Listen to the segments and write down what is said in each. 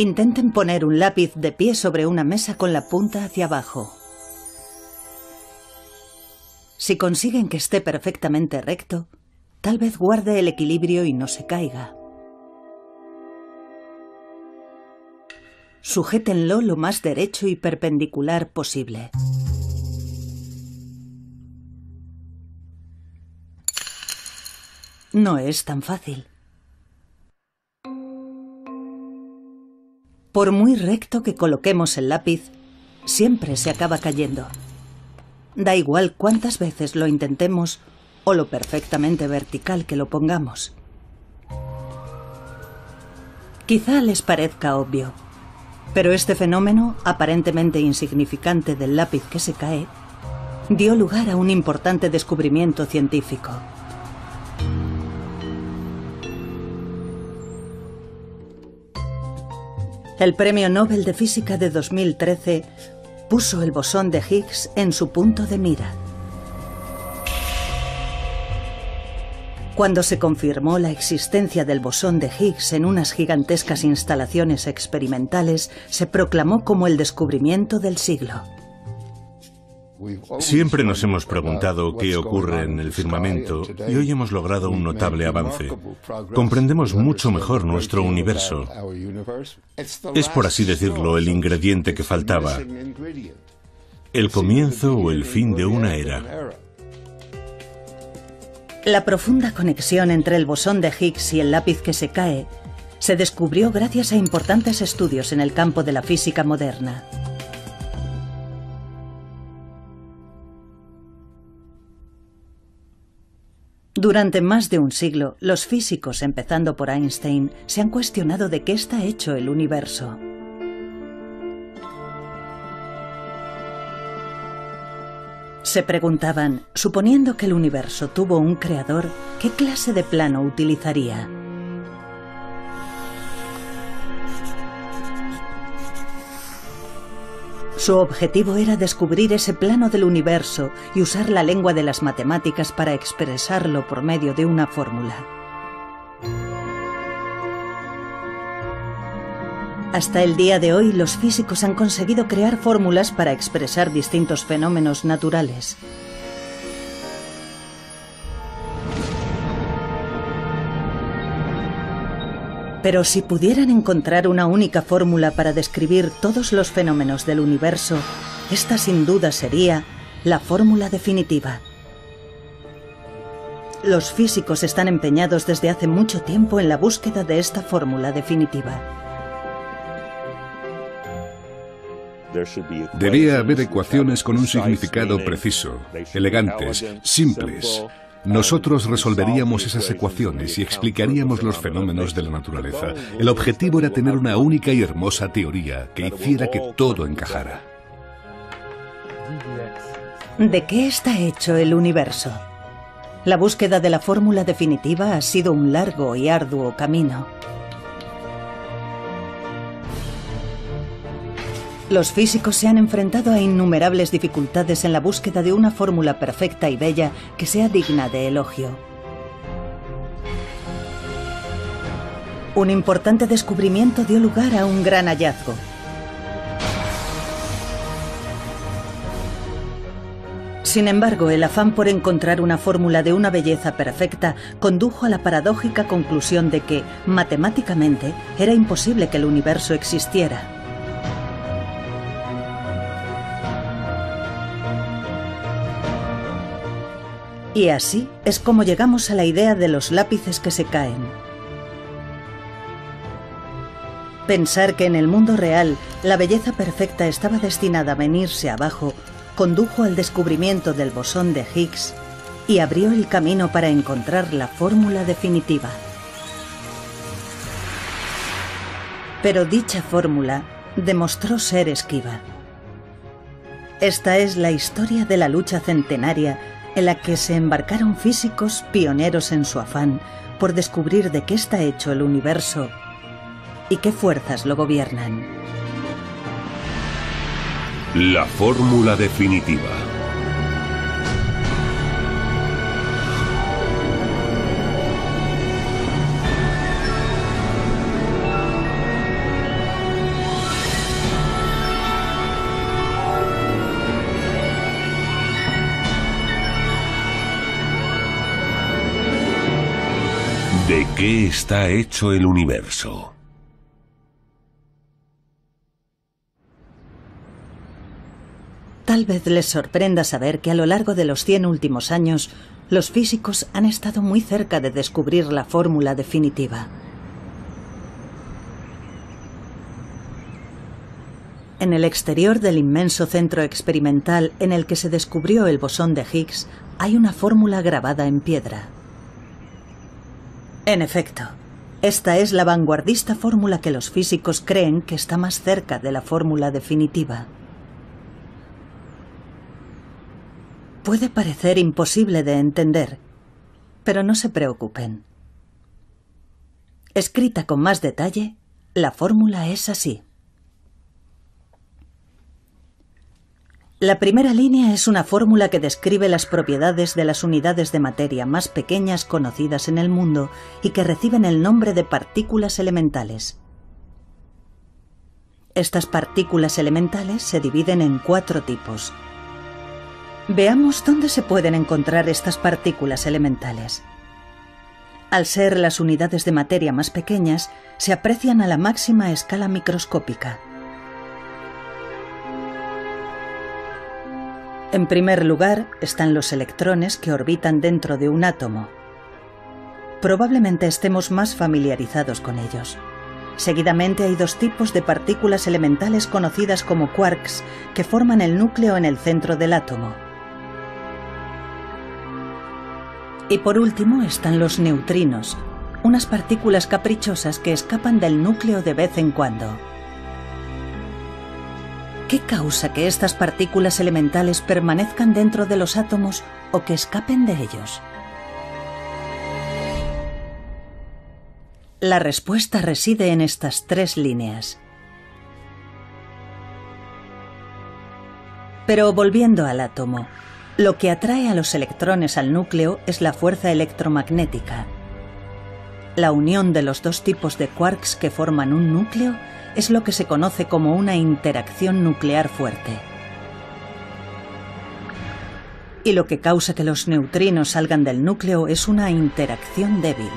Intenten poner un lápiz de pie sobre una mesa con la punta hacia abajo. Si consiguen que esté perfectamente recto, tal vez guarde el equilibrio y no se caiga. Sujétenlo lo más derecho y perpendicular posible. No es tan fácil. Por muy recto que coloquemos el lápiz, siempre se acaba cayendo. Da igual cuántas veces lo intentemos o lo perfectamente vertical que lo pongamos. Quizá les parezca obvio, pero este fenómeno, aparentemente insignificante del lápiz que se cae, dio lugar a un importante descubrimiento científico. El Premio Nobel de Física de 2013 puso el bosón de Higgs en su punto de mira. Cuando se confirmó la existencia del bosón de Higgs en unas gigantescas instalaciones experimentales, se proclamó como el descubrimiento del siglo. Siempre nos hemos preguntado qué ocurre en el firmamento y hoy hemos logrado un notable avance. Comprendemos mucho mejor nuestro universo. Es, por así decirlo, el ingrediente que faltaba. El comienzo o el fin de una era. La profunda conexión entre el bosón de Higgs y el lápiz que se cae se descubrió gracias a importantes estudios en el campo de la física moderna. Durante más de un siglo, los físicos, empezando por Einstein, se han cuestionado de qué está hecho el universo. Se preguntaban, suponiendo que el universo tuvo un creador, ¿qué clase de plano utilizaría? Su objetivo era descubrir ese plano del universo y usar la lengua de las matemáticas para expresarlo por medio de una fórmula. Hasta el día de hoy los físicos han conseguido crear fórmulas para expresar distintos fenómenos naturales. Pero si pudieran encontrar una única fórmula para describir todos los fenómenos del universo, esta sin duda sería la fórmula definitiva. Los físicos están empeñados desde hace mucho tiempo en la búsqueda de esta fórmula definitiva. Debía haber ecuaciones con un significado preciso, elegantes, simples, nosotros resolveríamos esas ecuaciones y explicaríamos los fenómenos de la naturaleza. El objetivo era tener una única y hermosa teoría que hiciera que todo encajara. ¿De qué está hecho el universo? La búsqueda de la fórmula definitiva ha sido un largo y arduo camino. Los físicos se han enfrentado a innumerables dificultades en la búsqueda de una fórmula perfecta y bella que sea digna de elogio. Un importante descubrimiento dio lugar a un gran hallazgo. Sin embargo, el afán por encontrar una fórmula de una belleza perfecta condujo a la paradójica conclusión de que, matemáticamente, era imposible que el universo existiera. Y así es como llegamos a la idea de los lápices que se caen. Pensar que en el mundo real la belleza perfecta estaba destinada a venirse abajo condujo al descubrimiento del bosón de Higgs y abrió el camino para encontrar la fórmula definitiva. Pero dicha fórmula demostró ser esquiva. Esta es la historia de la lucha centenaria en la que se embarcaron físicos pioneros en su afán por descubrir de qué está hecho el universo y qué fuerzas lo gobiernan. La fórmula definitiva. Qué está hecho el universo? Tal vez les sorprenda saber que a lo largo de los 100 últimos años, los físicos han estado muy cerca de descubrir la fórmula definitiva. En el exterior del inmenso centro experimental en el que se descubrió el bosón de Higgs hay una fórmula grabada en piedra. En efecto, esta es la vanguardista fórmula que los físicos creen que está más cerca de la fórmula definitiva. Puede parecer imposible de entender, pero no se preocupen. Escrita con más detalle, la fórmula es así. La primera línea es una fórmula que describe las propiedades de las unidades de materia más pequeñas conocidas en el mundo y que reciben el nombre de partículas elementales. Estas partículas elementales se dividen en cuatro tipos, Veamos dónde se pueden encontrar estas partículas elementales. Al ser las unidades de materia más pequeñas, se aprecian a la máxima escala microscópica. En primer lugar están los electrones que orbitan dentro de un átomo. Probablemente estemos más familiarizados con ellos. Seguidamente hay dos tipos de partículas elementales conocidas como quarks que forman el núcleo en el centro del átomo. Y por último están los neutrinos, unas partículas caprichosas que escapan del núcleo de vez en cuando. ¿Qué causa que estas partículas elementales permanezcan dentro de los átomos o que escapen de ellos? La respuesta reside en estas tres líneas. Pero volviendo al átomo, lo que atrae a los electrones al núcleo es la fuerza electromagnética. La unión de los dos tipos de quarks que forman un núcleo es lo que se conoce como una interacción nuclear fuerte. Y lo que causa que los neutrinos salgan del núcleo es una interacción débil.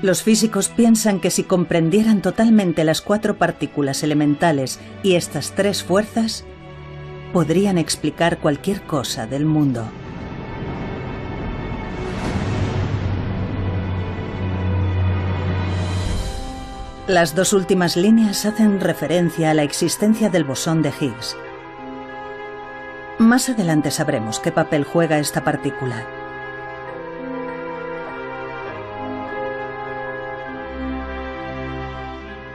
Los físicos piensan que si comprendieran totalmente las cuatro partículas elementales y estas tres fuerzas, podrían explicar cualquier cosa del mundo. Las dos últimas líneas hacen referencia a la existencia del bosón de Higgs. Más adelante sabremos qué papel juega esta partícula.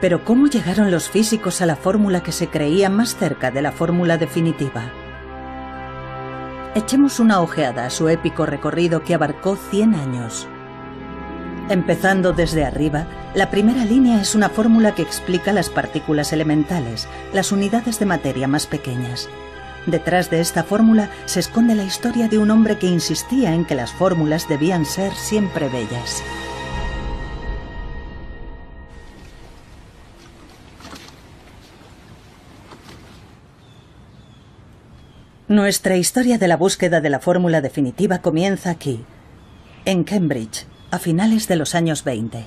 Pero ¿cómo llegaron los físicos a la fórmula que se creía más cerca de la fórmula definitiva? Echemos una ojeada a su épico recorrido que abarcó 100 años. Empezando desde arriba, la primera línea es una fórmula que explica las partículas elementales, las unidades de materia más pequeñas. Detrás de esta fórmula se esconde la historia de un hombre que insistía en que las fórmulas debían ser siempre bellas. Nuestra historia de la búsqueda de la fórmula definitiva comienza aquí, en Cambridge, a finales de los años 20.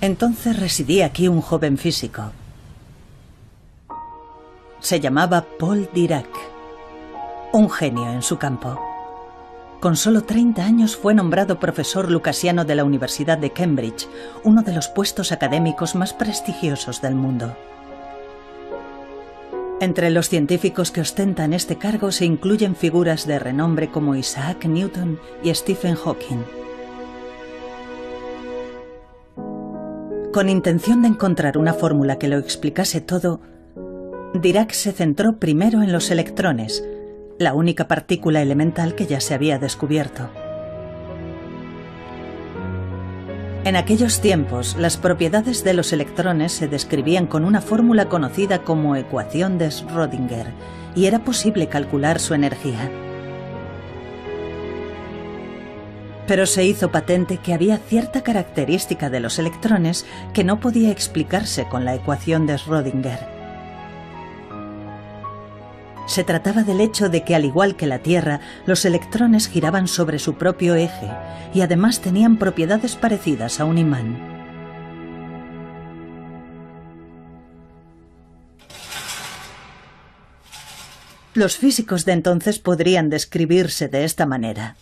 Entonces residía aquí un joven físico. Se llamaba Paul Dirac, un genio en su campo. Con solo 30 años fue nombrado profesor lucasiano de la Universidad de Cambridge, uno de los puestos académicos más prestigiosos del mundo. Entre los científicos que ostentan este cargo se incluyen figuras de renombre como Isaac Newton y Stephen Hawking. Con intención de encontrar una fórmula que lo explicase todo, Dirac se centró primero en los electrones, la única partícula elemental que ya se había descubierto. En aquellos tiempos, las propiedades de los electrones se describían con una fórmula conocida como ecuación de Schrödinger, y era posible calcular su energía. Pero se hizo patente que había cierta característica de los electrones que no podía explicarse con la ecuación de Schrödinger. Se trataba del hecho de que al igual que la Tierra, los electrones giraban sobre su propio eje y además tenían propiedades parecidas a un imán. Los físicos de entonces podrían describirse de esta manera.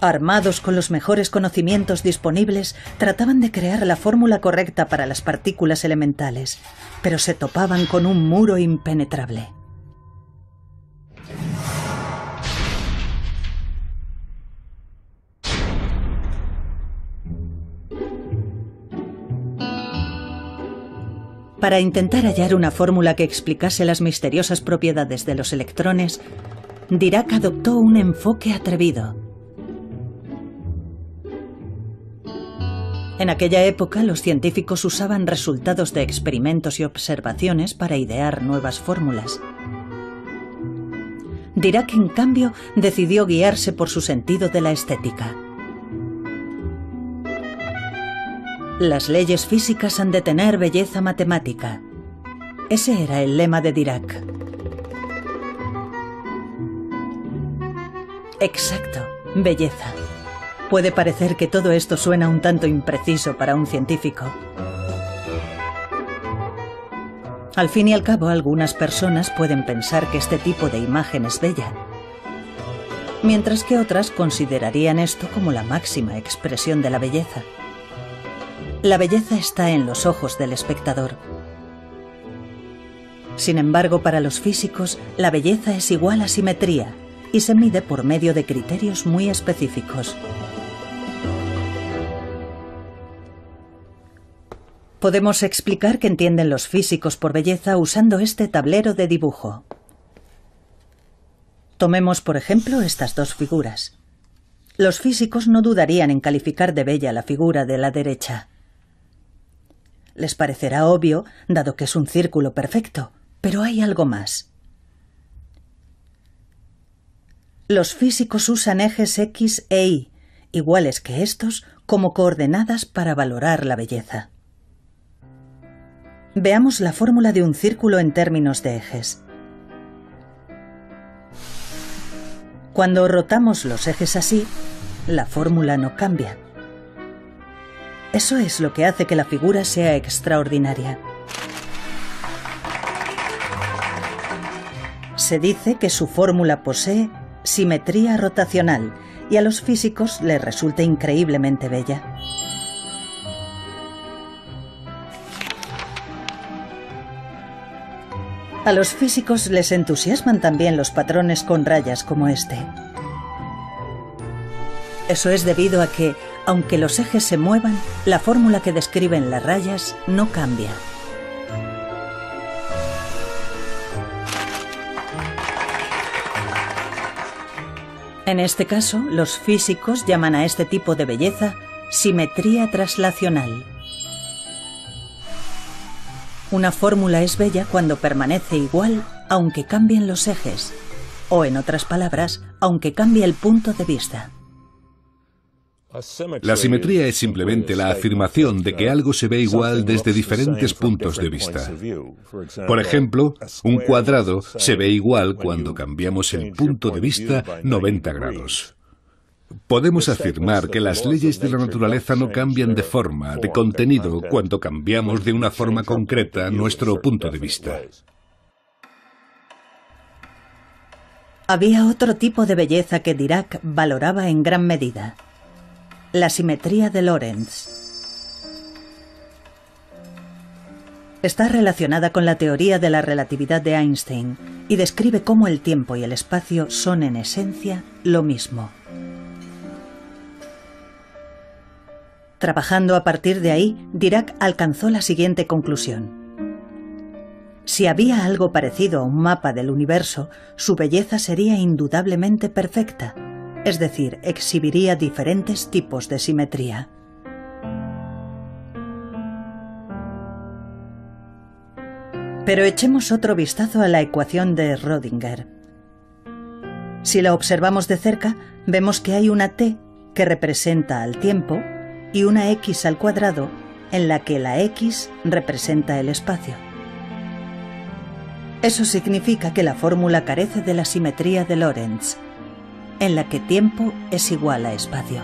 Armados con los mejores conocimientos disponibles, trataban de crear la fórmula correcta para las partículas elementales, pero se topaban con un muro impenetrable. Para intentar hallar una fórmula que explicase las misteriosas propiedades de los electrones, Dirac adoptó un enfoque atrevido. En aquella época los científicos usaban resultados de experimentos y observaciones para idear nuevas fórmulas. Dirac, en cambio, decidió guiarse por su sentido de la estética. Las leyes físicas han de tener belleza matemática. Ese era el lema de Dirac. Exacto, belleza. Puede parecer que todo esto suena un tanto impreciso para un científico. Al fin y al cabo, algunas personas pueden pensar que este tipo de imagen es bella, mientras que otras considerarían esto como la máxima expresión de la belleza. La belleza está en los ojos del espectador. Sin embargo, para los físicos, la belleza es igual a simetría y se mide por medio de criterios muy específicos. Podemos explicar qué entienden los físicos por belleza usando este tablero de dibujo. Tomemos, por ejemplo, estas dos figuras. Los físicos no dudarían en calificar de bella la figura de la derecha. Les parecerá obvio, dado que es un círculo perfecto, pero hay algo más. Los físicos usan ejes X e Y, iguales que estos, como coordenadas para valorar la belleza. Veamos la fórmula de un círculo en términos de ejes. Cuando rotamos los ejes así, la fórmula no cambia. Eso es lo que hace que la figura sea extraordinaria. Se dice que su fórmula posee simetría rotacional y a los físicos les resulta increíblemente bella. A los físicos les entusiasman también los patrones con rayas como este. Eso es debido a que, aunque los ejes se muevan, la fórmula que describen las rayas no cambia. En este caso, los físicos llaman a este tipo de belleza simetría traslacional. Una fórmula es bella cuando permanece igual aunque cambien los ejes, o en otras palabras, aunque cambie el punto de vista. La simetría es simplemente la afirmación de que algo se ve igual desde diferentes puntos de vista. Por ejemplo, un cuadrado se ve igual cuando cambiamos el punto de vista 90 grados. Podemos afirmar que las leyes de la naturaleza no cambian de forma, de contenido, cuando cambiamos de una forma concreta nuestro punto de vista. Había otro tipo de belleza que Dirac valoraba en gran medida la simetría de Lorentz. Está relacionada con la teoría de la relatividad de Einstein y describe cómo el tiempo y el espacio son en esencia lo mismo. Trabajando a partir de ahí, Dirac alcanzó la siguiente conclusión. Si había algo parecido a un mapa del universo, su belleza sería indudablemente perfecta, es decir, exhibiría diferentes tipos de simetría. Pero echemos otro vistazo a la ecuación de Rödinger. Si la observamos de cerca, vemos que hay una t que representa al tiempo y una x al cuadrado en la que la X representa el espacio. Eso significa que la fórmula carece de la simetría de Lorentz, en la que tiempo es igual a espacio.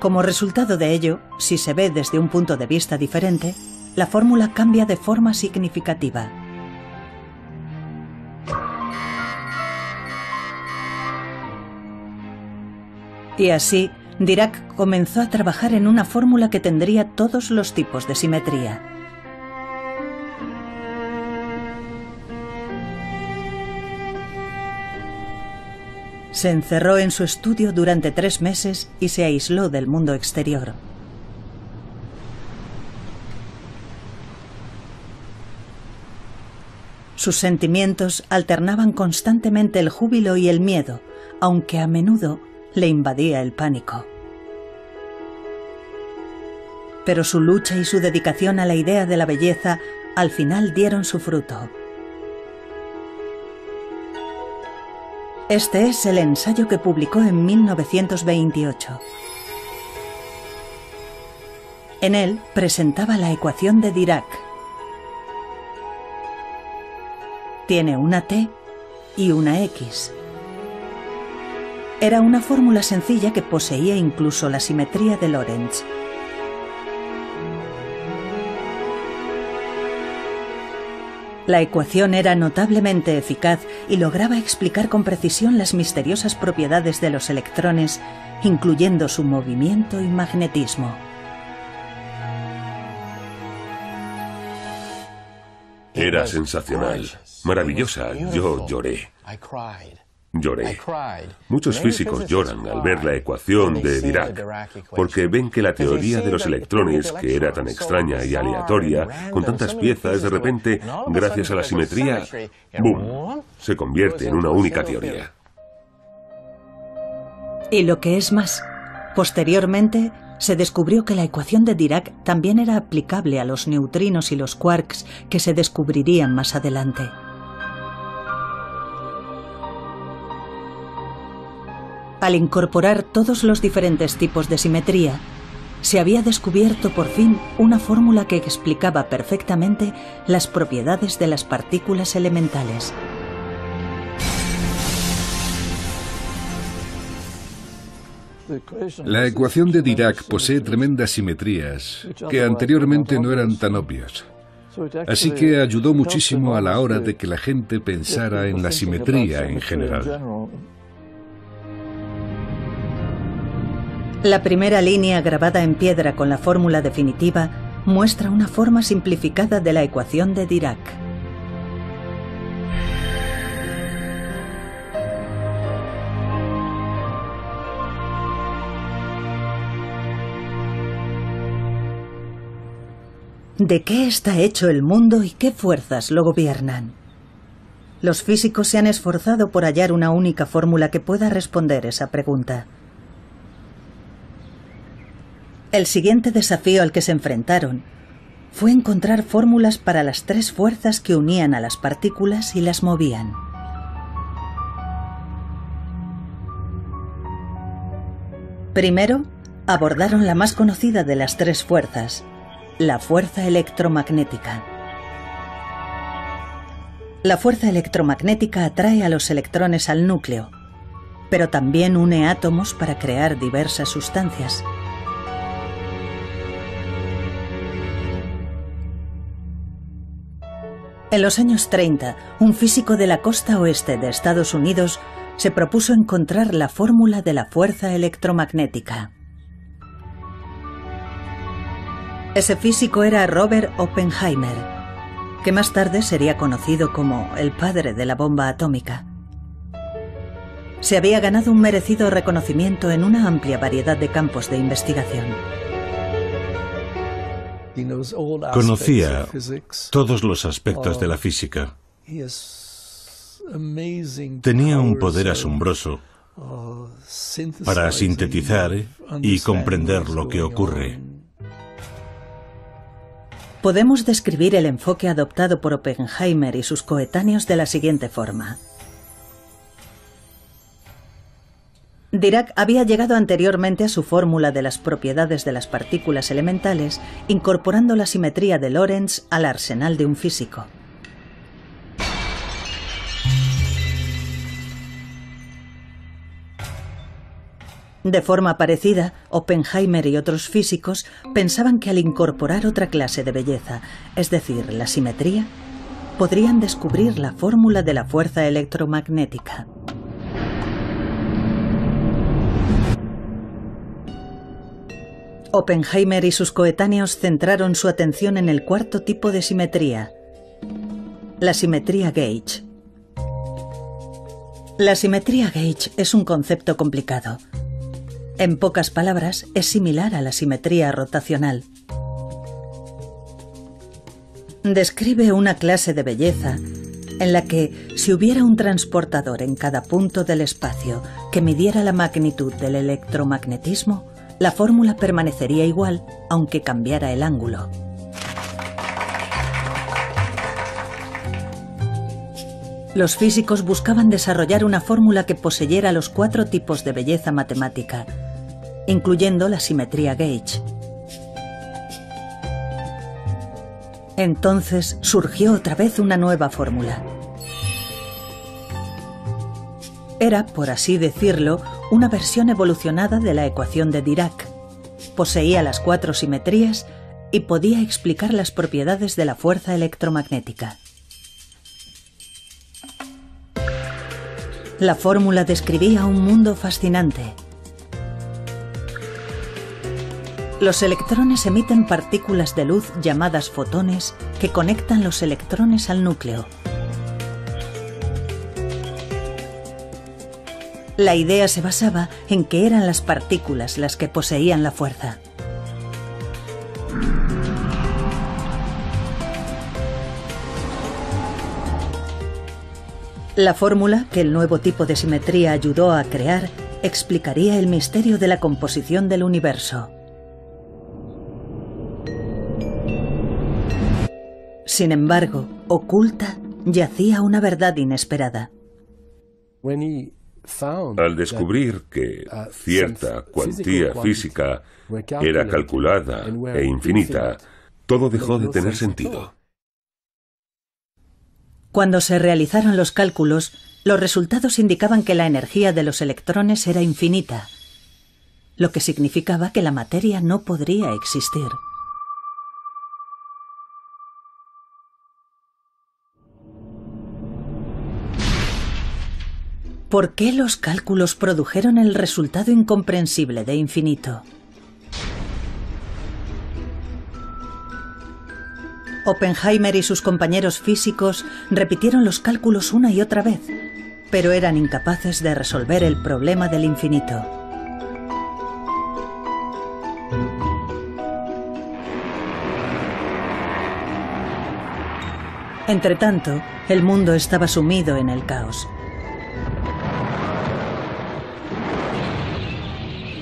Como resultado de ello, si se ve desde un punto de vista diferente, la fórmula cambia de forma significativa. Y así, Dirac comenzó a trabajar en una fórmula que tendría todos los tipos de simetría. Se encerró en su estudio durante tres meses y se aisló del mundo exterior. Sus sentimientos alternaban constantemente el júbilo y el miedo, aunque a menudo le invadía el pánico. Pero su lucha y su dedicación a la idea de la belleza al final dieron su fruto. Este es el ensayo que publicó en 1928. En él presentaba la ecuación de Dirac. Tiene una T y una X. Era una fórmula sencilla que poseía incluso la simetría de Lorentz. La ecuación era notablemente eficaz y lograba explicar con precisión las misteriosas propiedades de los electrones, incluyendo su movimiento y magnetismo. Era sensacional, maravillosa. Yo lloré. Lloré. Muchos físicos lloran al ver la ecuación de Dirac, porque ven que la teoría de los electrones, que era tan extraña y aleatoria, con tantas piezas, de repente, gracias a la simetría, ¡boom!, se convierte en una única teoría. Y lo que es más, posteriormente se descubrió que la ecuación de Dirac también era aplicable a los neutrinos y los quarks que se descubrirían más adelante. Al incorporar todos los diferentes tipos de simetría, se había descubierto por fin una fórmula que explicaba perfectamente las propiedades de las partículas elementales. La ecuación de Dirac posee tremendas simetrías que anteriormente no eran tan obvias. Así que ayudó muchísimo a la hora de que la gente pensara en la simetría en general. La primera línea grabada en piedra con la fórmula definitiva muestra una forma simplificada de la ecuación de Dirac. ¿De qué está hecho el mundo y qué fuerzas lo gobiernan? Los físicos se han esforzado por hallar una única fórmula que pueda responder esa pregunta. El siguiente desafío al que se enfrentaron fue encontrar fórmulas para las tres fuerzas que unían a las partículas y las movían. Primero, abordaron la más conocida de las tres fuerzas, la fuerza electromagnética. La fuerza electromagnética atrae a los electrones al núcleo, pero también une átomos para crear diversas sustancias. En los años 30, un físico de la costa oeste de Estados Unidos se propuso encontrar la fórmula de la fuerza electromagnética. Ese físico era Robert Oppenheimer, que más tarde sería conocido como el padre de la bomba atómica. Se había ganado un merecido reconocimiento en una amplia variedad de campos de investigación. Conocía todos los aspectos de la física. Tenía un poder asombroso para sintetizar y comprender lo que ocurre. Podemos describir el enfoque adoptado por Oppenheimer y sus coetáneos de la siguiente forma. Dirac había llegado anteriormente a su fórmula de las propiedades de las partículas elementales, incorporando la simetría de Lorentz al arsenal de un físico. De forma parecida, Oppenheimer y otros físicos pensaban que al incorporar otra clase de belleza, es decir, la simetría, podrían descubrir la fórmula de la fuerza electromagnética. Oppenheimer y sus coetáneos centraron su atención en el cuarto tipo de simetría, la simetría gauge. La simetría gauge es un concepto complicado. En pocas palabras, es similar a la simetría rotacional. Describe una clase de belleza en la que si hubiera un transportador en cada punto del espacio que midiera la magnitud del electromagnetismo, la fórmula permanecería igual aunque cambiara el ángulo. Los físicos buscaban desarrollar una fórmula que poseyera los cuatro tipos de belleza matemática, incluyendo la simetría gauge. Entonces surgió otra vez una nueva fórmula. Era, por así decirlo, una versión evolucionada de la ecuación de Dirac. Poseía las cuatro simetrías y podía explicar las propiedades de la fuerza electromagnética. La fórmula describía un mundo fascinante. Los electrones emiten partículas de luz llamadas fotones que conectan los electrones al núcleo. La idea se basaba en que eran las partículas las que poseían la fuerza. La fórmula que el nuevo tipo de simetría ayudó a crear explicaría el misterio de la composición del universo. Sin embargo, oculta yacía una verdad inesperada. Al descubrir que cierta cuantía física era calculada e infinita, todo dejó de tener sentido. Cuando se realizaron los cálculos, los resultados indicaban que la energía de los electrones era infinita, lo que significaba que la materia no podría existir. ¿Por qué los cálculos produjeron el resultado incomprensible de infinito? Oppenheimer y sus compañeros físicos repitieron los cálculos una y otra vez, pero eran incapaces de resolver el problema del infinito. Entretanto, el mundo estaba sumido en el caos.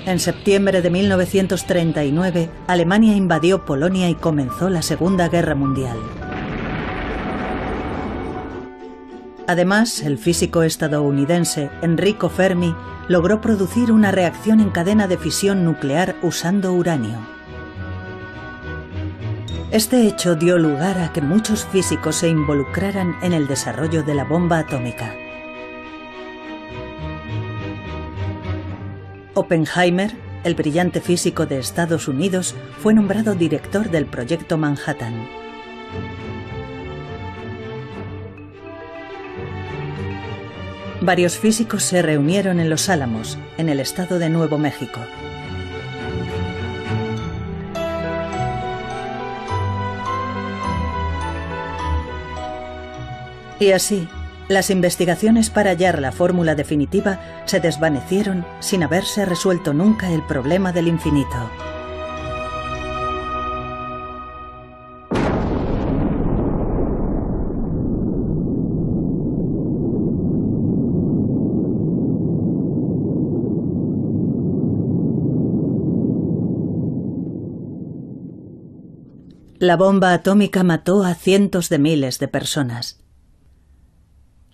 En septiembre de 1939, Alemania invadió Polonia y comenzó la Segunda Guerra Mundial. Además, el físico estadounidense Enrico Fermi logró producir una reacción en cadena de fisión nuclear usando uranio. Este hecho dio lugar a que muchos físicos se involucraran en el desarrollo de la bomba atómica. Oppenheimer, el brillante físico de Estados Unidos, fue nombrado director del proyecto Manhattan. Varios físicos se reunieron en Los Álamos, en el estado de Nuevo México. Y así, las investigaciones para hallar la fórmula definitiva se desvanecieron sin haberse resuelto nunca el problema del infinito. La bomba atómica mató a cientos de miles de personas.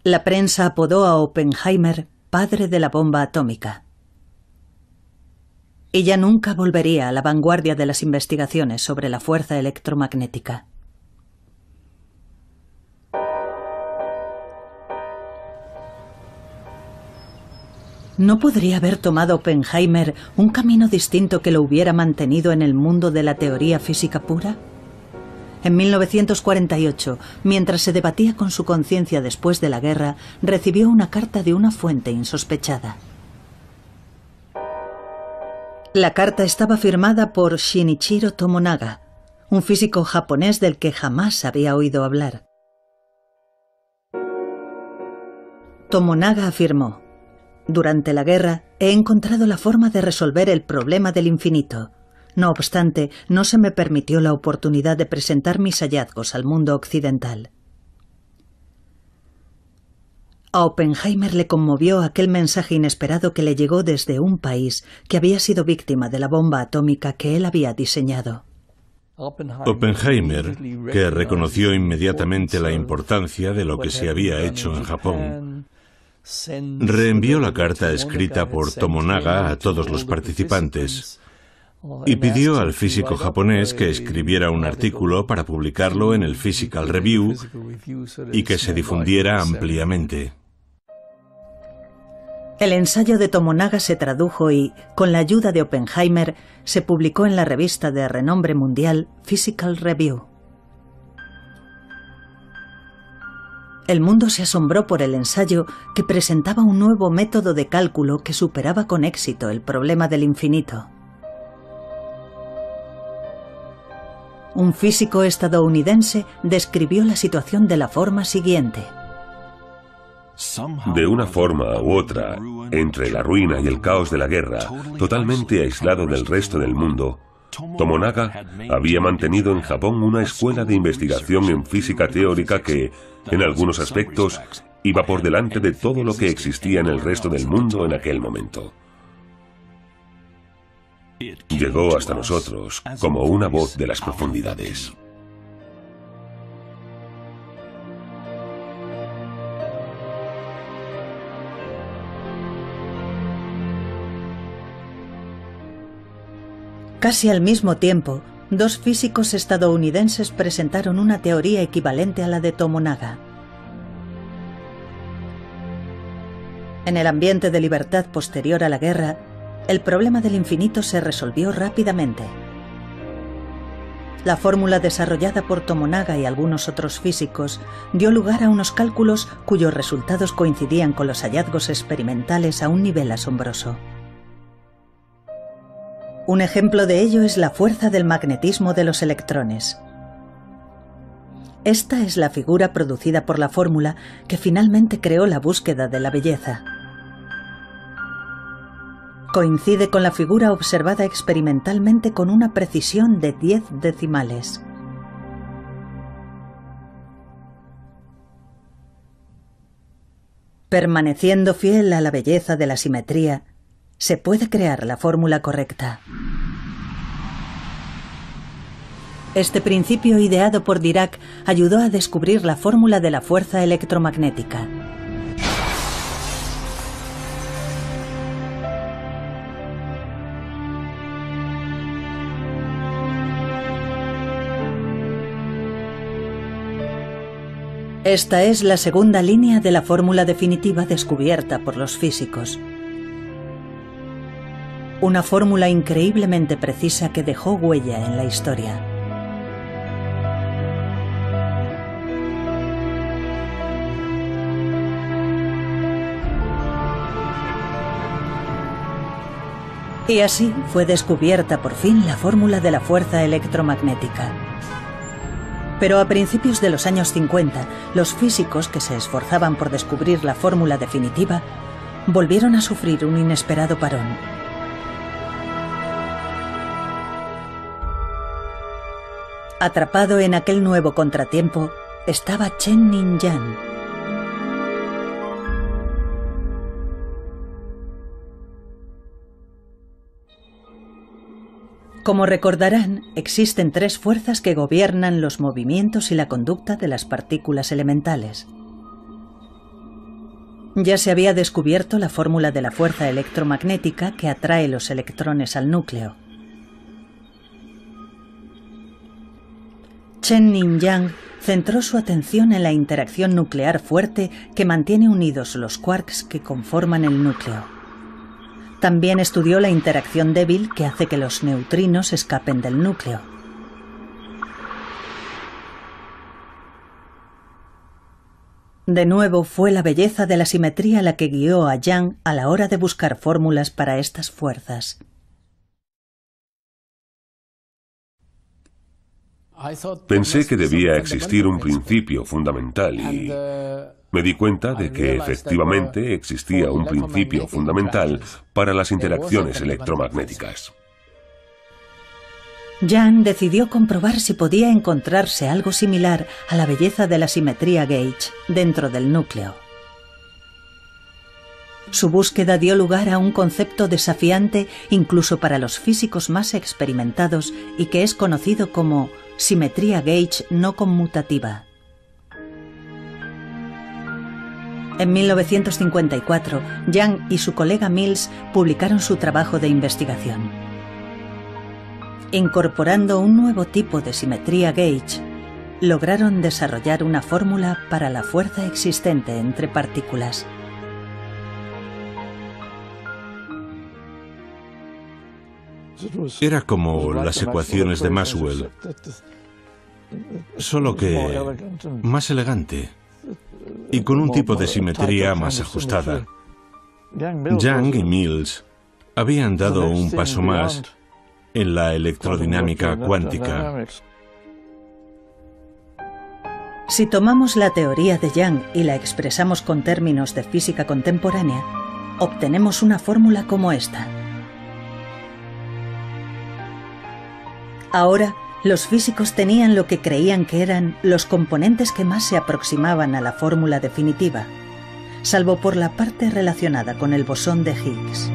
La prensa apodó a Oppenheimer padre de la bomba atómica. ya nunca volvería a la vanguardia de las investigaciones sobre la fuerza electromagnética. ¿No podría haber tomado Oppenheimer un camino distinto que lo hubiera mantenido en el mundo de la teoría física pura? En 1948, mientras se debatía con su conciencia después de la guerra, recibió una carta de una fuente insospechada. La carta estaba firmada por Shinichiro Tomonaga, un físico japonés del que jamás había oído hablar. Tomonaga afirmó, Durante la guerra he encontrado la forma de resolver el problema del infinito. No obstante, no se me permitió la oportunidad de presentar mis hallazgos al mundo occidental. A Oppenheimer le conmovió aquel mensaje inesperado que le llegó desde un país que había sido víctima de la bomba atómica que él había diseñado. Oppenheimer, que reconoció inmediatamente la importancia de lo que se había hecho en Japón, reenvió la carta escrita por Tomonaga a todos los participantes y pidió al físico japonés que escribiera un artículo para publicarlo en el Physical Review y que se difundiera ampliamente. El ensayo de Tomonaga se tradujo y, con la ayuda de Oppenheimer, se publicó en la revista de renombre mundial Physical Review. El mundo se asombró por el ensayo que presentaba un nuevo método de cálculo que superaba con éxito el problema del infinito. Un físico estadounidense describió la situación de la forma siguiente. De una forma u otra, entre la ruina y el caos de la guerra, totalmente aislado del resto del mundo, Tomonaga había mantenido en Japón una escuela de investigación en física teórica que, en algunos aspectos, iba por delante de todo lo que existía en el resto del mundo en aquel momento. Llegó hasta nosotros como una voz de las profundidades. Casi al mismo tiempo, dos físicos estadounidenses presentaron una teoría equivalente a la de Tomonaga. En el ambiente de libertad posterior a la guerra, el problema del infinito se resolvió rápidamente. La fórmula desarrollada por Tomonaga y algunos otros físicos dio lugar a unos cálculos cuyos resultados coincidían con los hallazgos experimentales a un nivel asombroso. Un ejemplo de ello es la fuerza del magnetismo de los electrones. Esta es la figura producida por la fórmula que finalmente creó la búsqueda de la belleza. Coincide con la figura observada experimentalmente con una precisión de 10 decimales. Permaneciendo fiel a la belleza de la simetría, se puede crear la fórmula correcta. Este principio ideado por Dirac ayudó a descubrir la fórmula de la fuerza electromagnética. Esta es la segunda línea de la fórmula definitiva descubierta por los físicos. Una fórmula increíblemente precisa que dejó huella en la historia. Y así fue descubierta por fin la fórmula de la fuerza electromagnética. Pero a principios de los años 50, los físicos que se esforzaban por descubrir la fórmula definitiva volvieron a sufrir un inesperado parón. Atrapado en aquel nuevo contratiempo estaba Chen Nin-yan. Como recordarán, existen tres fuerzas que gobiernan los movimientos y la conducta de las partículas elementales. Ya se había descubierto la fórmula de la fuerza electromagnética que atrae los electrones al núcleo. Chen Ning-yang centró su atención en la interacción nuclear fuerte que mantiene unidos los quarks que conforman el núcleo. También estudió la interacción débil que hace que los neutrinos escapen del núcleo. De nuevo fue la belleza de la simetría la que guió a Yang a la hora de buscar fórmulas para estas fuerzas. Pensé que debía existir un principio fundamental y me di cuenta de que efectivamente existía un principio fundamental para las interacciones electromagnéticas. Jan decidió comprobar si podía encontrarse algo similar a la belleza de la simetría gauge dentro del núcleo. Su búsqueda dio lugar a un concepto desafiante incluso para los físicos más experimentados y que es conocido como simetría gauge no conmutativa. En 1954, Young y su colega Mills publicaron su trabajo de investigación. Incorporando un nuevo tipo de simetría gauge, lograron desarrollar una fórmula para la fuerza existente entre partículas. Era como las ecuaciones de Maxwell, solo que más elegante y con un tipo de simetría más ajustada. Young y Mills habían dado un paso más en la electrodinámica cuántica. Si tomamos la teoría de Young y la expresamos con términos de física contemporánea, obtenemos una fórmula como esta. Ahora, los físicos tenían lo que creían que eran los componentes que más se aproximaban a la fórmula definitiva, salvo por la parte relacionada con el bosón de Higgs.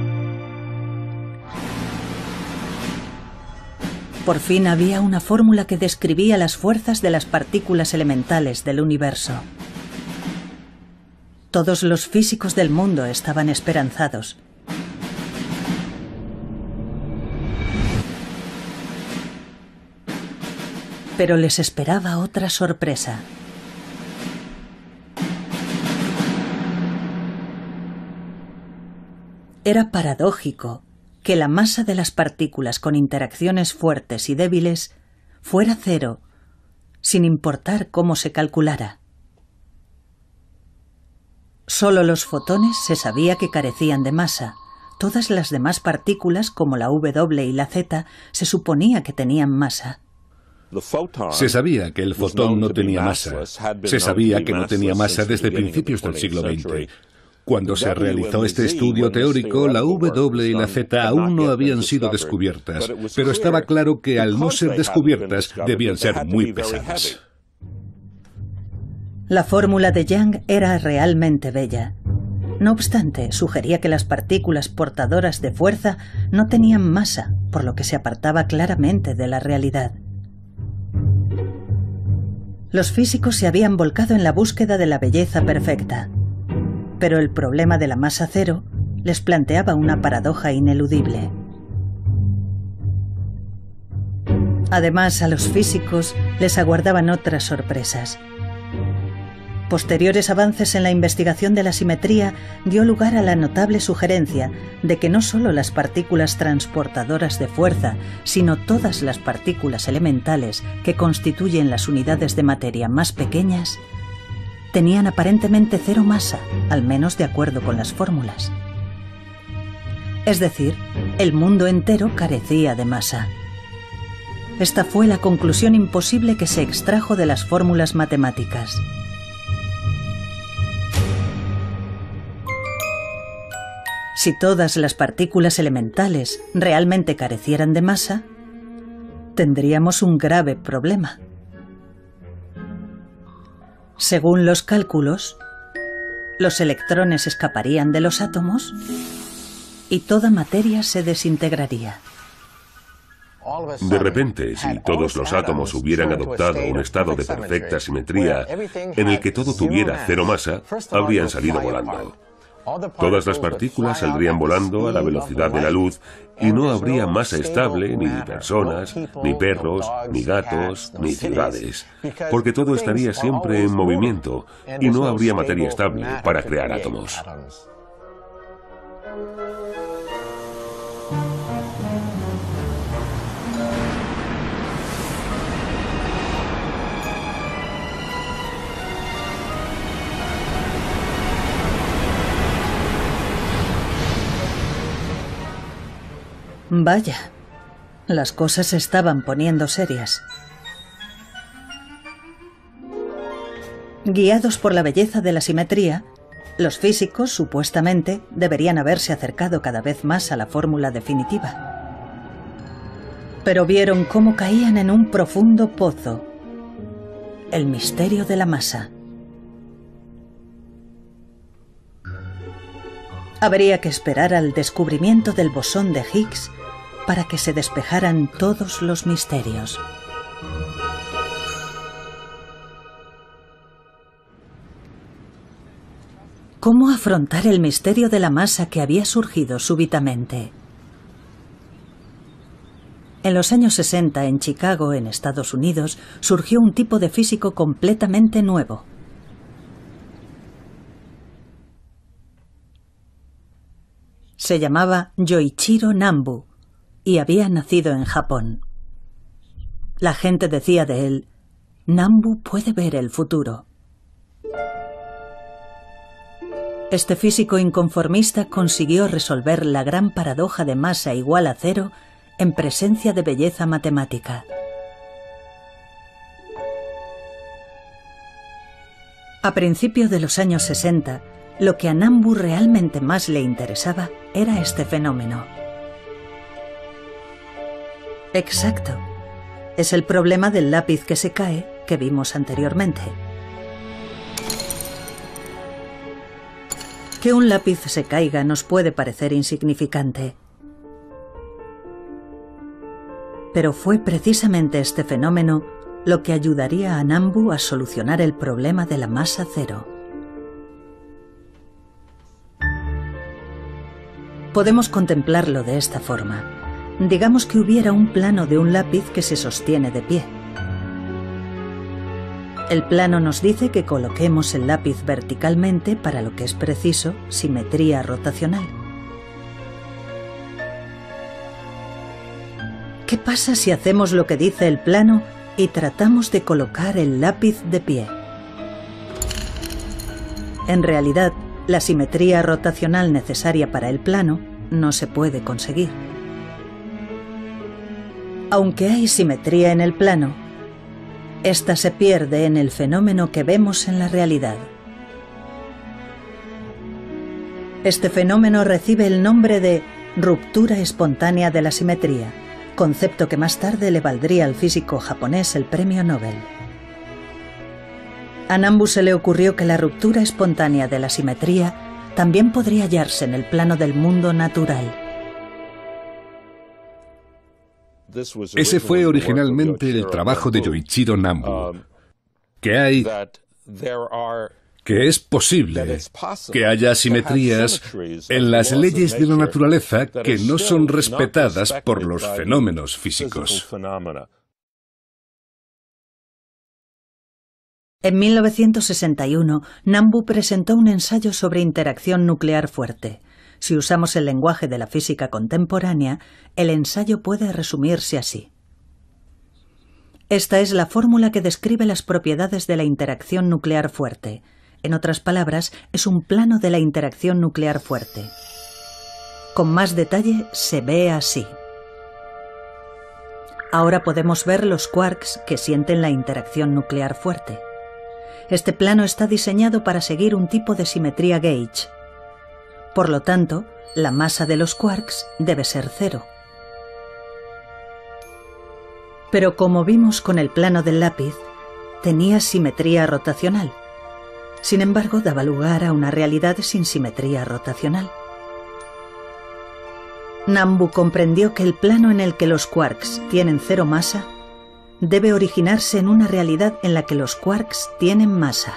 Por fin había una fórmula que describía las fuerzas de las partículas elementales del universo. Todos los físicos del mundo estaban esperanzados, pero les esperaba otra sorpresa. Era paradójico que la masa de las partículas con interacciones fuertes y débiles fuera cero, sin importar cómo se calculara. Solo los fotones se sabía que carecían de masa. Todas las demás partículas, como la W y la Z, se suponía que tenían masa. Se sabía que el fotón no tenía masa. Se sabía que no tenía masa desde principios del siglo XX. Cuando se realizó este estudio teórico, la W y la Z aún no habían sido descubiertas, pero estaba claro que al no ser descubiertas debían ser muy pesadas. La fórmula de Young era realmente bella. No obstante, sugería que las partículas portadoras de fuerza no tenían masa, por lo que se apartaba claramente de la realidad. Los físicos se habían volcado en la búsqueda de la belleza perfecta. Pero el problema de la masa cero les planteaba una paradoja ineludible. Además, a los físicos les aguardaban otras sorpresas. Posteriores avances en la investigación de la simetría dio lugar a la notable sugerencia de que no solo las partículas transportadoras de fuerza, sino todas las partículas elementales que constituyen las unidades de materia más pequeñas, tenían aparentemente cero masa, al menos de acuerdo con las fórmulas. Es decir, el mundo entero carecía de masa. Esta fue la conclusión imposible que se extrajo de las fórmulas matemáticas. Si todas las partículas elementales realmente carecieran de masa, tendríamos un grave problema. Según los cálculos, los electrones escaparían de los átomos y toda materia se desintegraría. De repente, si todos los átomos hubieran adoptado un estado de perfecta simetría en el que todo tuviera cero masa, habrían salido volando. Todas las partículas saldrían volando a la velocidad de la luz y no habría masa estable ni personas, ni perros, ni gatos, ni ciudades, porque todo estaría siempre en movimiento y no habría materia estable para crear átomos. Vaya, las cosas se estaban poniendo serias. Guiados por la belleza de la simetría, los físicos supuestamente deberían haberse acercado cada vez más a la fórmula definitiva. Pero vieron cómo caían en un profundo pozo, el misterio de la masa. Habría que esperar al descubrimiento del bosón de Higgs para que se despejaran todos los misterios. ¿Cómo afrontar el misterio de la masa que había surgido súbitamente? En los años 60, en Chicago, en Estados Unidos, surgió un tipo de físico completamente nuevo. Se llamaba Yoichiro Nambu y había nacido en Japón. La gente decía de él, Nambu puede ver el futuro. Este físico inconformista consiguió resolver la gran paradoja de masa igual a cero en presencia de belleza matemática. A principios de los años 60, lo que a Nambu realmente más le interesaba era este fenómeno. Exacto. Es el problema del lápiz que se cae que vimos anteriormente. Que un lápiz se caiga nos puede parecer insignificante. Pero fue precisamente este fenómeno lo que ayudaría a Nambu a solucionar el problema de la masa cero. Podemos contemplarlo de esta forma. Digamos que hubiera un plano de un lápiz que se sostiene de pie. El plano nos dice que coloquemos el lápiz verticalmente para lo que es preciso simetría rotacional. ¿Qué pasa si hacemos lo que dice el plano y tratamos de colocar el lápiz de pie? En realidad, la simetría rotacional necesaria para el plano no se puede conseguir. Aunque hay simetría en el plano, esta se pierde en el fenómeno que vemos en la realidad. Este fenómeno recibe el nombre de ruptura espontánea de la simetría, concepto que más tarde le valdría al físico japonés el premio Nobel. A Nambu se le ocurrió que la ruptura espontánea de la simetría también podría hallarse en el plano del mundo natural. Ese fue originalmente el trabajo de Yoichiro Nambu, um, que hay que es posible que haya asimetrías en las leyes de la naturaleza que no son respetadas por los fenómenos físicos. En 1961, Nambu presentó un ensayo sobre interacción nuclear fuerte. Si usamos el lenguaje de la física contemporánea, el ensayo puede resumirse así. Esta es la fórmula que describe las propiedades de la interacción nuclear fuerte. En otras palabras, es un plano de la interacción nuclear fuerte. Con más detalle se ve así. Ahora podemos ver los quarks que sienten la interacción nuclear fuerte. Este plano está diseñado para seguir un tipo de simetría gauge, por lo tanto, la masa de los quarks debe ser cero. Pero como vimos con el plano del lápiz, tenía simetría rotacional. Sin embargo, daba lugar a una realidad sin simetría rotacional. Nambu comprendió que el plano en el que los quarks tienen cero masa debe originarse en una realidad en la que los quarks tienen masa.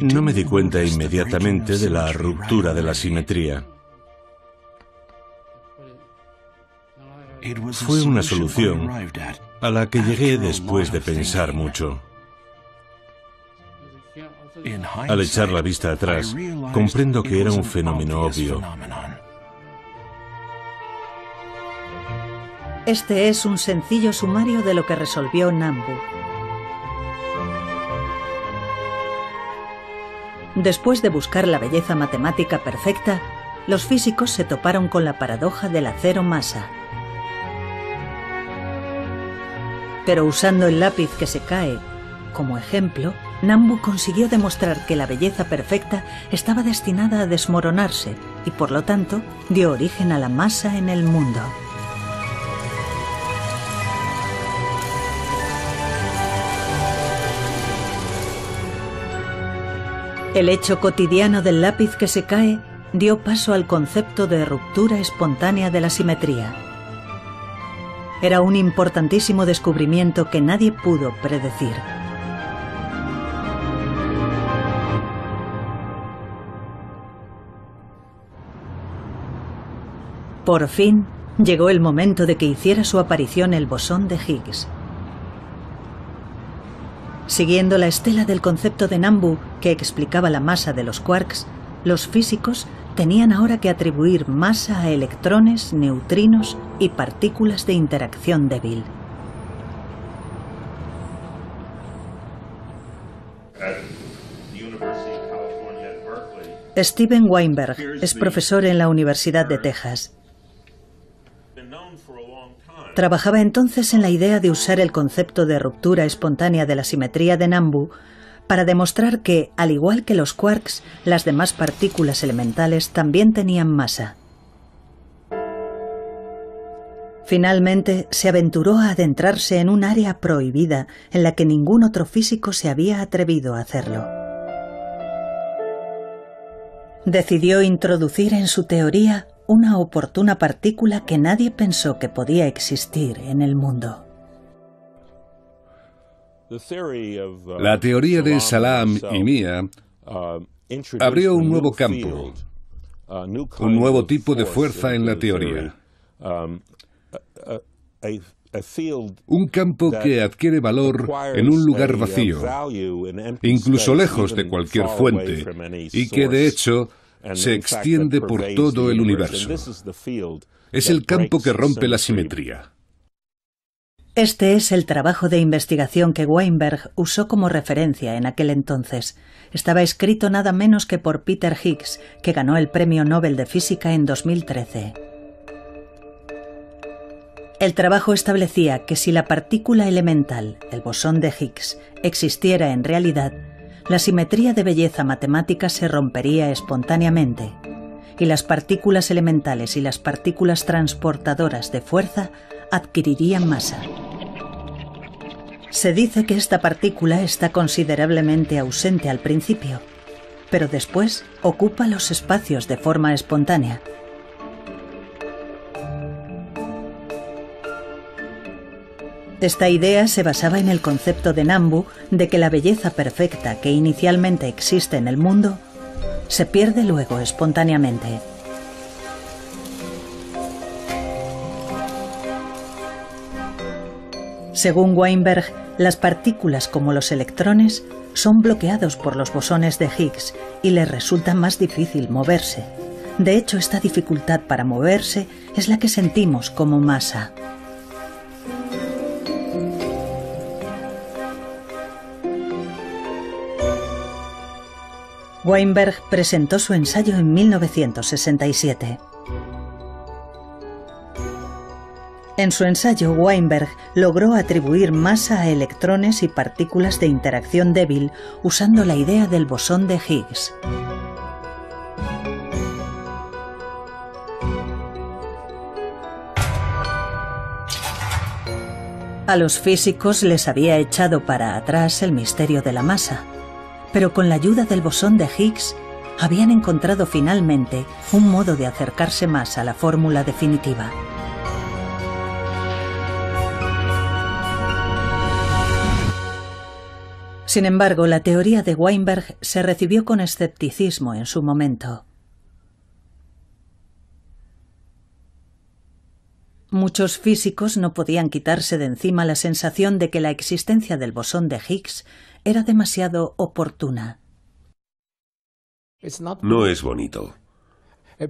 No me di cuenta inmediatamente de la ruptura de la simetría. Fue una solución a la que llegué después de pensar mucho. Al echar la vista atrás, comprendo que era un fenómeno obvio. Este es un sencillo sumario de lo que resolvió Nambu. Después de buscar la belleza matemática perfecta, los físicos se toparon con la paradoja del acero masa. Pero usando el lápiz que se cae como ejemplo, Nambu consiguió demostrar que la belleza perfecta estaba destinada a desmoronarse y por lo tanto dio origen a la masa en el mundo. El hecho cotidiano del lápiz que se cae dio paso al concepto de ruptura espontánea de la simetría. Era un importantísimo descubrimiento que nadie pudo predecir. Por fin, llegó el momento de que hiciera su aparición el bosón de Higgs. Siguiendo la estela del concepto de Nambu que explicaba la masa de los quarks, los físicos tenían ahora que atribuir masa a electrones, neutrinos y partículas de interacción débil. Steven Weinberg es profesor en la Universidad de Texas Trabajaba entonces en la idea de usar el concepto de ruptura espontánea de la simetría de Nambu para demostrar que, al igual que los quarks, las demás partículas elementales también tenían masa. Finalmente, se aventuró a adentrarse en un área prohibida en la que ningún otro físico se había atrevido a hacerlo. Decidió introducir en su teoría una oportuna partícula que nadie pensó que podía existir en el mundo. La teoría de Salam y mía abrió un nuevo campo, un nuevo tipo de fuerza en la teoría. Un campo que adquiere valor en un lugar vacío, incluso lejos de cualquier fuente, y que de hecho se extiende por todo el universo. Es el campo que rompe la simetría. Este es el trabajo de investigación que Weinberg usó como referencia en aquel entonces. Estaba escrito nada menos que por Peter Higgs, que ganó el Premio Nobel de Física en 2013. El trabajo establecía que si la partícula elemental, el bosón de Higgs, existiera en realidad, la simetría de belleza matemática se rompería espontáneamente y las partículas elementales y las partículas transportadoras de fuerza adquirirían masa. Se dice que esta partícula está considerablemente ausente al principio, pero después ocupa los espacios de forma espontánea. Esta idea se basaba en el concepto de Nambu de que la belleza perfecta que inicialmente existe en el mundo se pierde luego espontáneamente. Según Weinberg, las partículas como los electrones son bloqueados por los bosones de Higgs y les resulta más difícil moverse. De hecho, esta dificultad para moverse es la que sentimos como masa. Weinberg presentó su ensayo en 1967. En su ensayo, Weinberg logró atribuir masa a electrones y partículas de interacción débil usando la idea del bosón de Higgs. A los físicos les había echado para atrás el misterio de la masa pero con la ayuda del bosón de Higgs habían encontrado finalmente un modo de acercarse más a la fórmula definitiva. Sin embargo, la teoría de Weinberg se recibió con escepticismo en su momento. Muchos físicos no podían quitarse de encima la sensación de que la existencia del bosón de Higgs era demasiado oportuna. No es bonito.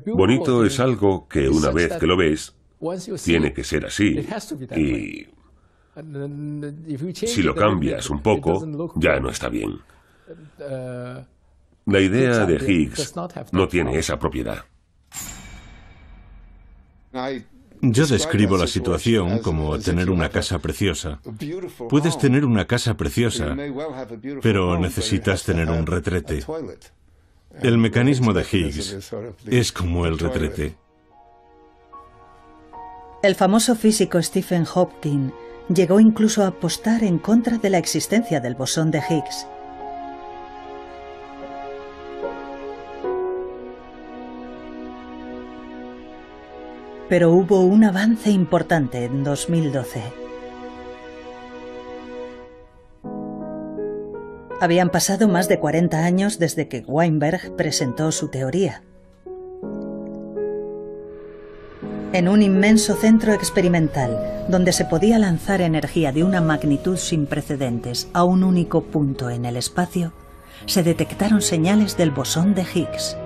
Bonito es algo que una vez que lo ves, tiene que ser así. Y si lo cambias un poco, ya no está bien. La idea de Higgs no tiene esa propiedad. Yo describo la situación como tener una casa preciosa. Puedes tener una casa preciosa, pero necesitas tener un retrete. El mecanismo de Higgs es como el retrete. El famoso físico Stephen Hawking llegó incluso a apostar en contra de la existencia del bosón de Higgs. Pero hubo un avance importante en 2012. Habían pasado más de 40 años desde que Weinberg presentó su teoría. En un inmenso centro experimental, donde se podía lanzar energía de una magnitud sin precedentes a un único punto en el espacio, se detectaron señales del bosón de Higgs.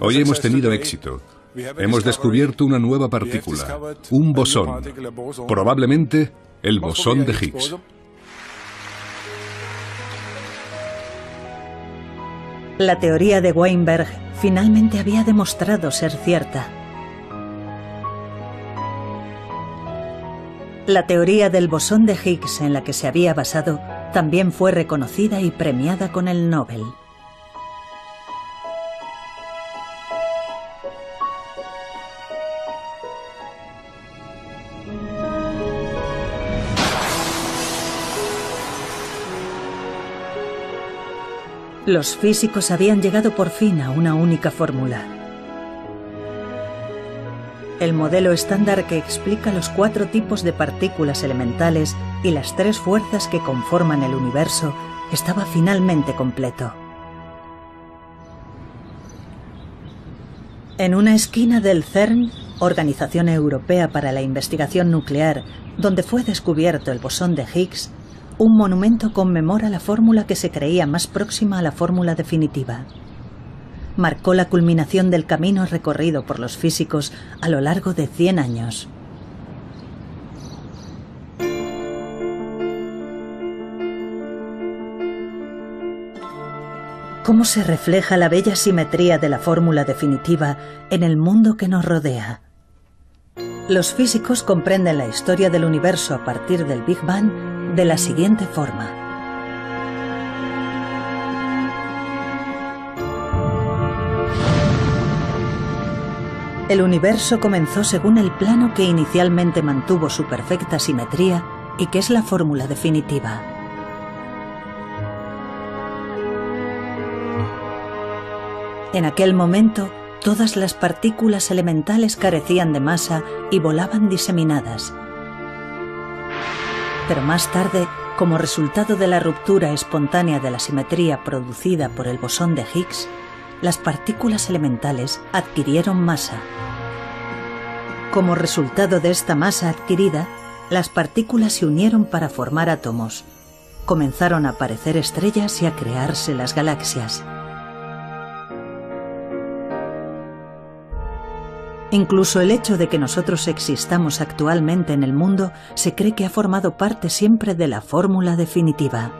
Hoy hemos tenido éxito. Hemos descubierto una nueva partícula, un bosón, probablemente el bosón de Higgs. La teoría de Weinberg finalmente había demostrado ser cierta. La teoría del bosón de Higgs en la que se había basado también fue reconocida y premiada con el Nobel. Los físicos habían llegado por fin a una única fórmula. El modelo estándar que explica los cuatro tipos de partículas elementales y las tres fuerzas que conforman el universo estaba finalmente completo. En una esquina del CERN, Organización Europea para la Investigación Nuclear, donde fue descubierto el bosón de Higgs, un monumento conmemora la fórmula que se creía más próxima a la fórmula definitiva. Marcó la culminación del camino recorrido por los físicos a lo largo de 100 años. ¿Cómo se refleja la bella simetría de la fórmula definitiva en el mundo que nos rodea? Los físicos comprenden la historia del universo a partir del Big Bang de la siguiente forma. El universo comenzó según el plano que inicialmente mantuvo su perfecta simetría y que es la fórmula definitiva. En aquel momento, todas las partículas elementales carecían de masa y volaban diseminadas, pero más tarde, como resultado de la ruptura espontánea de la simetría producida por el bosón de Higgs, las partículas elementales adquirieron masa. Como resultado de esta masa adquirida, las partículas se unieron para formar átomos. Comenzaron a aparecer estrellas y a crearse las galaxias. Incluso el hecho de que nosotros existamos actualmente en el mundo se cree que ha formado parte siempre de la fórmula definitiva.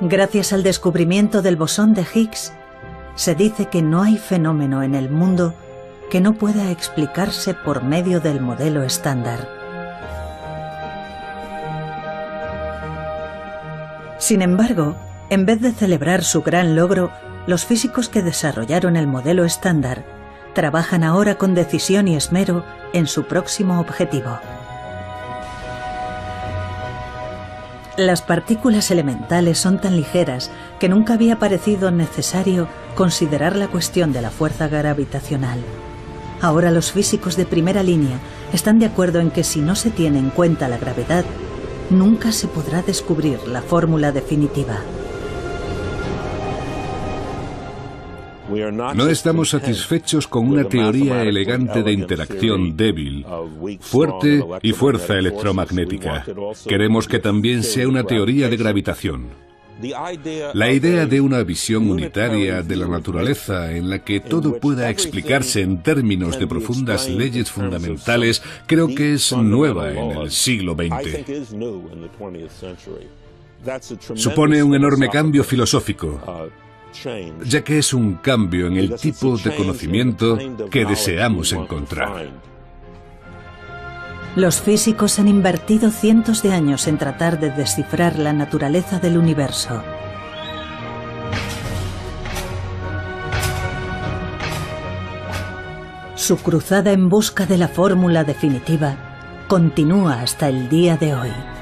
Gracias al descubrimiento del bosón de Higgs, se dice que no hay fenómeno en el mundo que no pueda explicarse por medio del modelo estándar. Sin embargo, en vez de celebrar su gran logro, los físicos que desarrollaron el modelo estándar trabajan ahora con decisión y esmero en su próximo objetivo. Las partículas elementales son tan ligeras que nunca había parecido necesario considerar la cuestión de la fuerza gravitacional. Ahora los físicos de primera línea están de acuerdo en que si no se tiene en cuenta la gravedad, nunca se podrá descubrir la fórmula definitiva. No estamos satisfechos con una teoría elegante de interacción débil, fuerte y fuerza electromagnética. Queremos que también sea una teoría de gravitación. La idea de una visión unitaria de la naturaleza en la que todo pueda explicarse en términos de profundas leyes fundamentales creo que es nueva en el siglo XX. Supone un enorme cambio filosófico, ya que es un cambio en el tipo de conocimiento que deseamos encontrar. Los físicos han invertido cientos de años en tratar de descifrar la naturaleza del universo. Su cruzada en busca de la fórmula definitiva continúa hasta el día de hoy.